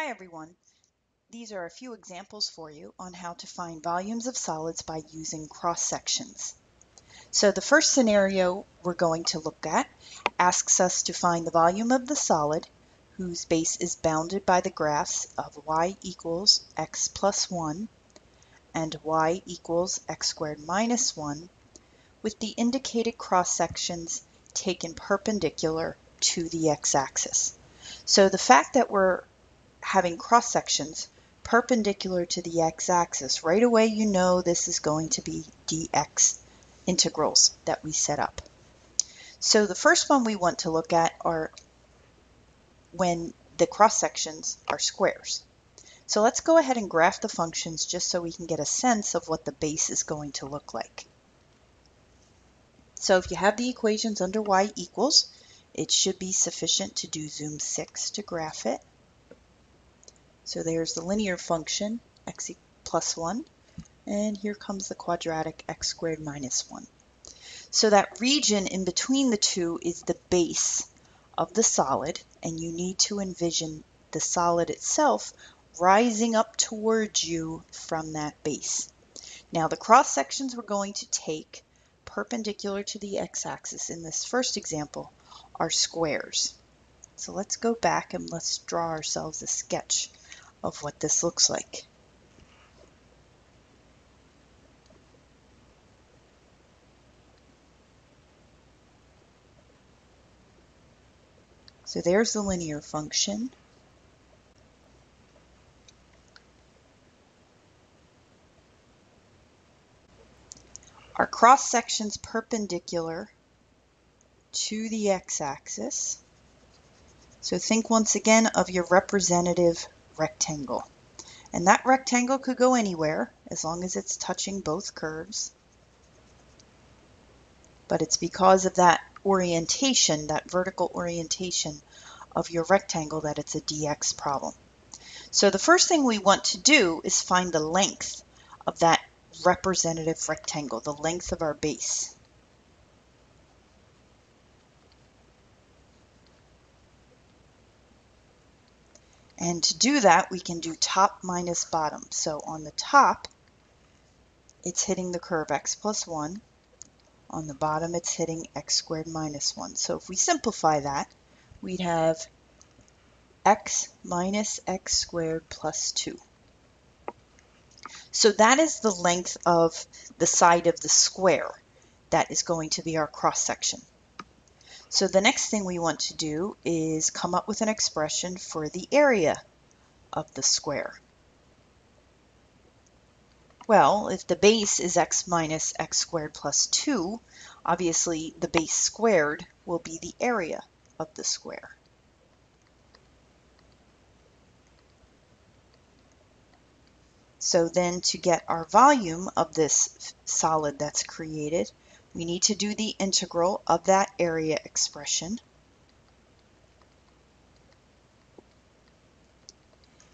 Hi everyone. These are a few examples for you on how to find volumes of solids by using cross sections. So the first scenario we're going to look at asks us to find the volume of the solid whose base is bounded by the graphs of y equals x plus 1 and y equals x squared minus 1 with the indicated cross sections taken perpendicular to the x-axis. So the fact that we're having cross sections perpendicular to the x-axis, right away you know this is going to be dx integrals that we set up. So the first one we want to look at are when the cross sections are squares. So let's go ahead and graph the functions just so we can get a sense of what the base is going to look like. So if you have the equations under y equals, it should be sufficient to do zoom 6 to graph it. So there's the linear function, x plus 1, and here comes the quadratic x squared minus 1. So that region in between the two is the base of the solid, and you need to envision the solid itself rising up towards you from that base. Now the cross sections we're going to take perpendicular to the x-axis in this first example are squares. So let's go back and let's draw ourselves a sketch of what this looks like. So there's the linear function. Our cross sections perpendicular to the x-axis. So think once again of your representative rectangle. And that rectangle could go anywhere as long as it's touching both curves. But it's because of that orientation, that vertical orientation of your rectangle that it's a dx problem. So the first thing we want to do is find the length of that representative rectangle, the length of our base. And to do that, we can do top minus bottom. So on the top, it's hitting the curve x plus 1. On the bottom, it's hitting x squared minus 1. So if we simplify that, we'd have x minus x squared plus 2. So that is the length of the side of the square that is going to be our cross section. So the next thing we want to do is come up with an expression for the area of the square. Well, if the base is x minus x squared plus 2, obviously the base squared will be the area of the square. So then to get our volume of this solid that's created, we need to do the integral of that area expression.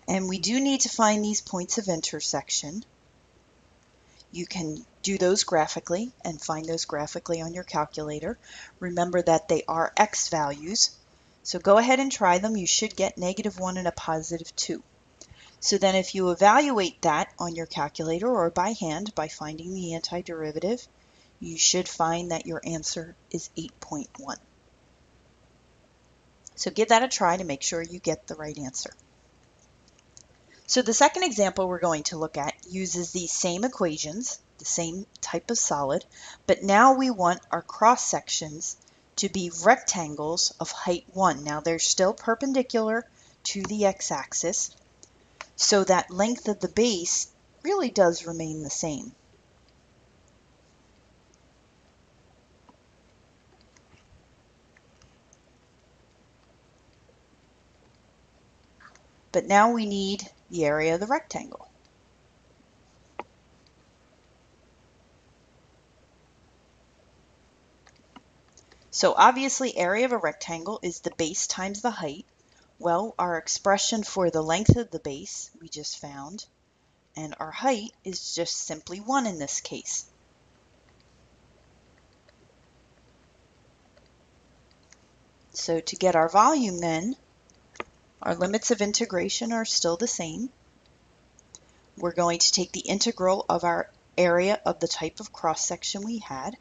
And we do need to find these points of intersection. You can do those graphically and find those graphically on your calculator. Remember that they are x values. So go ahead and try them. You should get negative 1 and a positive 2. So then if you evaluate that on your calculator or by hand by finding the antiderivative, you should find that your answer is 8.1. So give that a try to make sure you get the right answer. So the second example we're going to look at uses these same equations, the same type of solid, but now we want our cross sections to be rectangles of height 1. Now they're still perpendicular to the x-axis, so that length of the base really does remain the same. But now we need the area of the rectangle. So obviously area of a rectangle is the base times the height. Well, our expression for the length of the base we just found, and our height is just simply 1 in this case. So to get our volume then, Our limits of integration are still the same. We're going to take the integral of our area of the type of cross-section we had.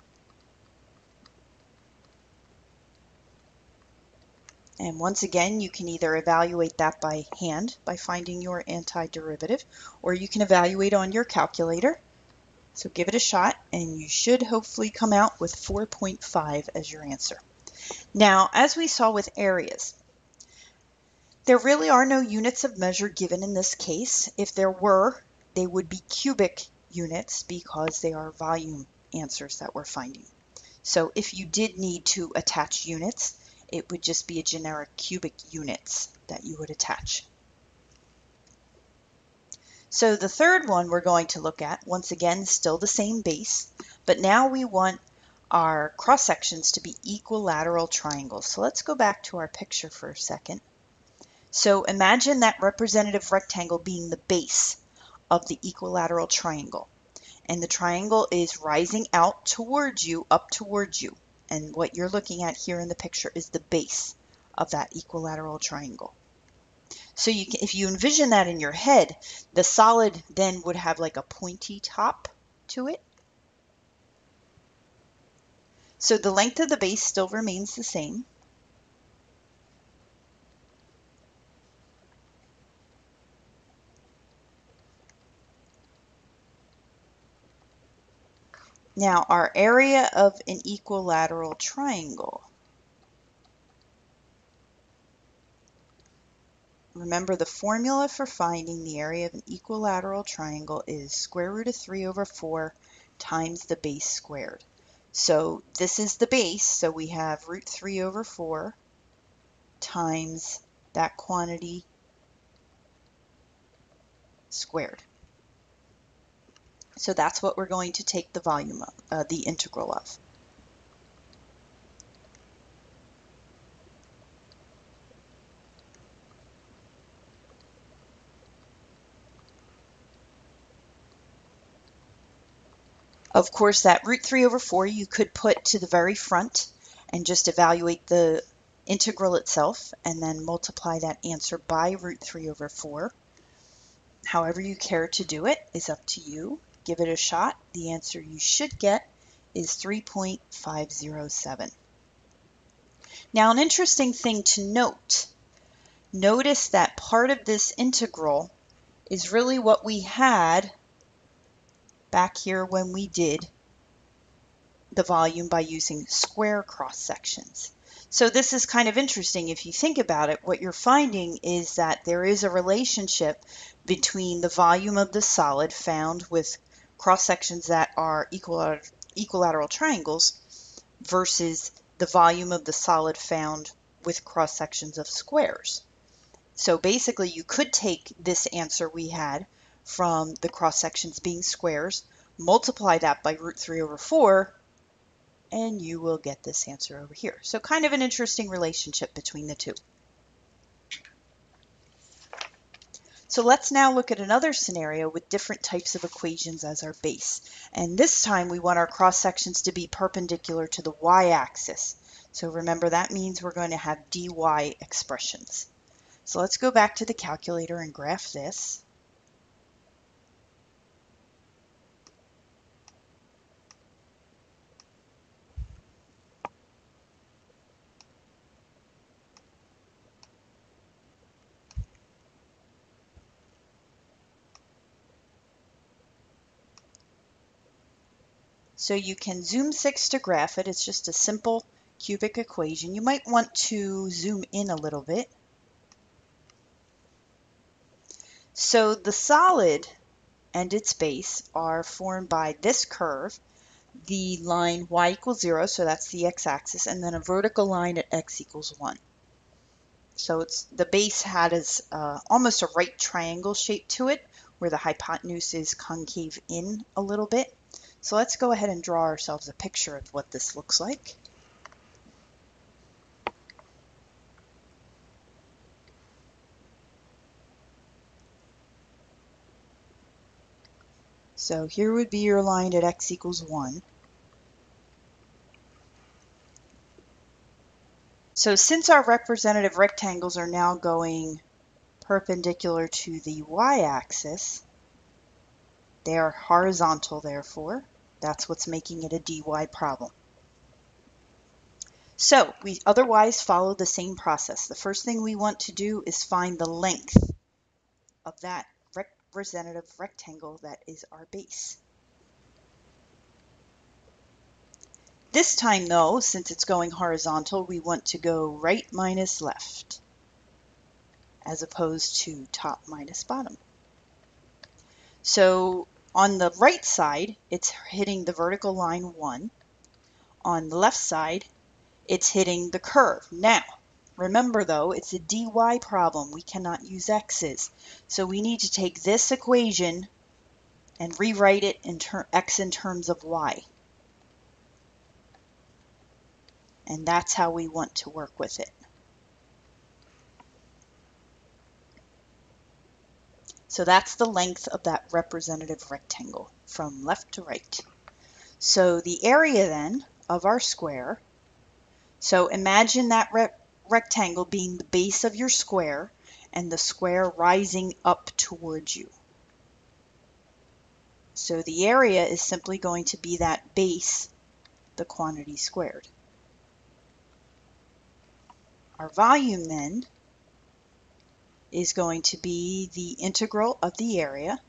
And once again, you can either evaluate that by hand by finding your antiderivative, or you can evaluate on your calculator. So give it a shot, and you should hopefully come out with 4.5 as your answer. Now, as we saw with areas, there really are no units of measure given in this case. If there were, they would be cubic units because they are volume answers that we're finding. So if you did need to attach units, it would just be a generic cubic units that you would attach. So the third one we're going to look at, once again, still the same base, but now we want our cross sections to be equilateral triangles. So let's go back to our picture for a second. So imagine that representative rectangle being the base of the equilateral triangle. And the triangle is rising out towards you, up towards you. And what you're looking at here in the picture is the base of that equilateral triangle. So you can, if you envision that in your head, the solid then would have like a pointy top to it. So the length of the base still remains the same. Now our area of an equilateral triangle. Remember the formula for finding the area of an equilateral triangle is square root of 3 over 4 times the base squared. So this is the base, so we have root 3 over 4 times that quantity squared. So that's what we're going to take the volume of, uh, the integral of. Of course, that root 3 over 4 you could put to the very front and just evaluate the integral itself and then multiply that answer by root 3 over 4. However you care to do it is up to you. Give it a shot. The answer you should get is 3.507. Now an interesting thing to note, notice that part of this integral is really what we had back here when we did the volume by using square cross sections. So this is kind of interesting. If you think about it, what you're finding is that there is a relationship between the volume of the solid found with cross sections that are equilateral, equilateral triangles versus the volume of the solid found with cross sections of squares. So basically you could take this answer we had from the cross sections being squares, multiply that by root 3 over 4, and you will get this answer over here. So kind of an interesting relationship between the two. So let's now look at another scenario with different types of equations as our base. And this time we want our cross sections to be perpendicular to the y-axis. So remember that means we're going to have dy expressions. So let's go back to the calculator and graph this. So you can zoom 6 to graph it. It's just a simple cubic equation. You might want to zoom in a little bit. So the solid and its base are formed by this curve, the line y equals 0, so that's the x-axis, and then a vertical line at x equals 1. So it's the base has uh, almost a right triangle shape to it, where the hypotenuse is concave in a little bit. So let's go ahead and draw ourselves a picture of what this looks like. So here would be your line at x equals 1. So since our representative rectangles are now going perpendicular to the y-axis, they are horizontal therefore. That's what's making it a dy problem. So we otherwise follow the same process. The first thing we want to do is find the length of that representative rectangle that is our base. This time though, since it's going horizontal, we want to go right minus left as opposed to top minus bottom. So on the right side, it's hitting the vertical line 1. On the left side, it's hitting the curve. Now, remember though, it's a dy problem. We cannot use x's. So we need to take this equation and rewrite it in x in terms of y. And that's how we want to work with it. So that's the length of that representative rectangle from left to right. So the area then of our square, so imagine that re rectangle being the base of your square and the square rising up towards you. So the area is simply going to be that base, the quantity squared. Our volume then is going to be the integral of the area.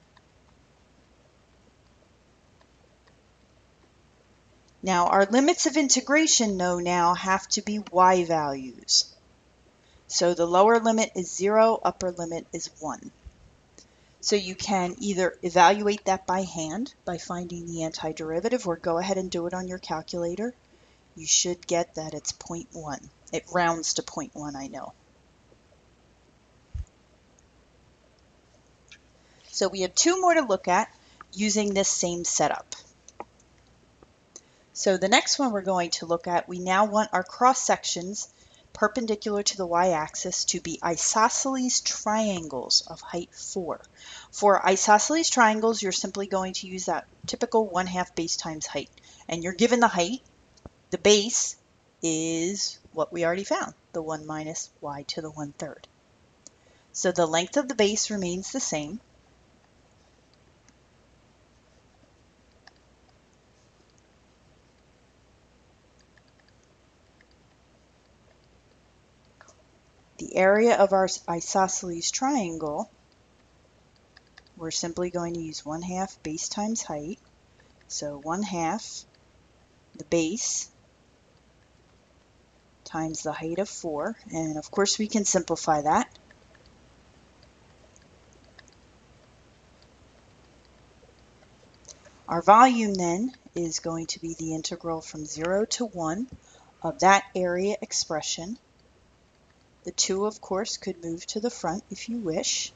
Now our limits of integration though now have to be y values. So the lower limit is 0, upper limit is 1. So you can either evaluate that by hand by finding the antiderivative or go ahead and do it on your calculator. You should get that it's 0.1. It rounds to 0.1, I know. So we have two more to look at using this same setup. So the next one we're going to look at, we now want our cross sections perpendicular to the y-axis to be isosceles triangles of height 4. For isosceles triangles, you're simply going to use that typical 1 half base times height. And you're given the height, the base is what we already found, the 1 minus y to the 1 third. So the length of the base remains the same. The area of our isosceles triangle, we're simply going to use 1 half base times height. So 1 half the base times the height of 4. And of course we can simplify that. Our volume then is going to be the integral from 0 to 1 of that area expression. The 2, of course, could move to the front if you wish.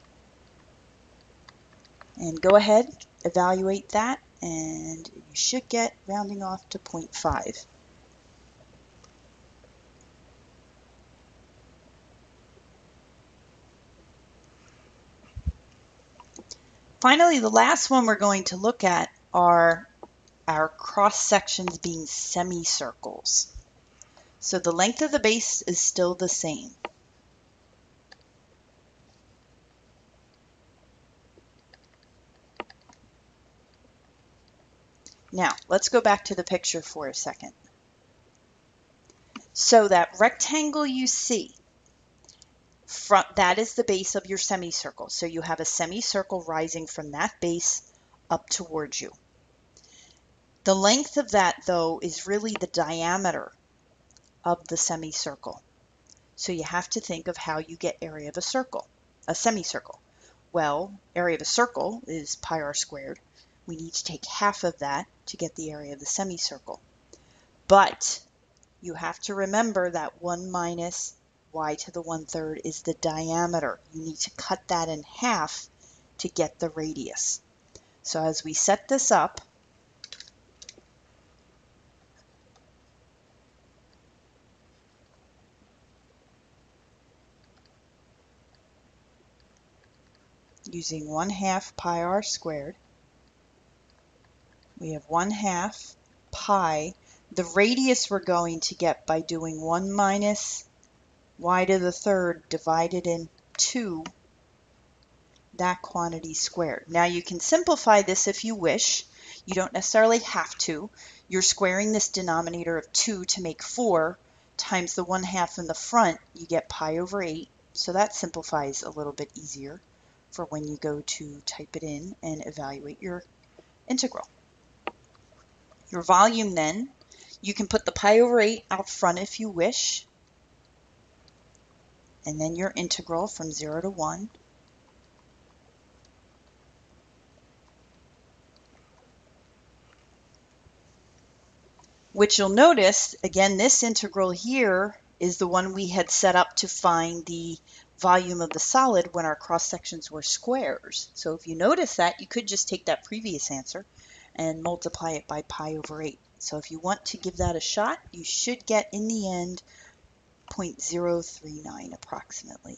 And go ahead, evaluate that, and you should get rounding off to 0.5. Finally, the last one we're going to look at are our cross sections being semicircles. So the length of the base is still the same. Now, let's go back to the picture for a second. So that rectangle you see, front, that is the base of your semicircle. So you have a semicircle rising from that base up towards you. The length of that, though, is really the diameter of the semicircle. So you have to think of how you get area of a circle, a semicircle. Well, area of a circle is pi r squared. We need to take half of that to get the area of the semicircle. But you have to remember that 1 minus y to the 1 third is the diameter. You need to cut that in half to get the radius. So as we set this up, using 1 half pi r squared, we have 1 half pi. The radius we're going to get by doing 1 minus y to the third divided in 2, that quantity squared. Now you can simplify this if you wish. You don't necessarily have to. You're squaring this denominator of 2 to make 4 times the 1 half in the front, you get pi over 8. So that simplifies a little bit easier for when you go to type it in and evaluate your integral. Your volume then, you can put the pi over 8 out front if you wish, and then your integral from 0 to 1. Which you'll notice, again, this integral here is the one we had set up to find the volume of the solid when our cross sections were squares. So if you notice that, you could just take that previous answer and multiply it by pi over 8. So if you want to give that a shot, you should get in the end 0.039 approximately.